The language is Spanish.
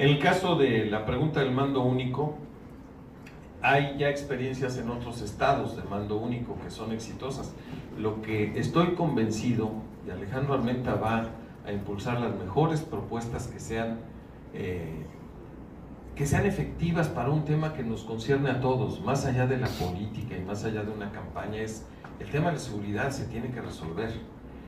En el caso de la pregunta del mando único, hay ya experiencias en otros estados de mando único que son exitosas. Lo que estoy convencido, y Alejandro Armenta va a impulsar las mejores propuestas que sean, eh, que sean efectivas para un tema que nos concierne a todos, más allá de la política y más allá de una campaña, es el tema de la seguridad se tiene que resolver